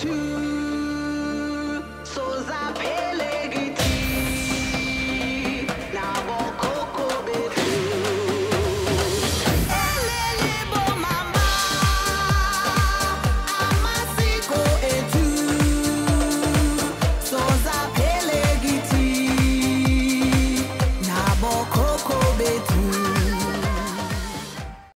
to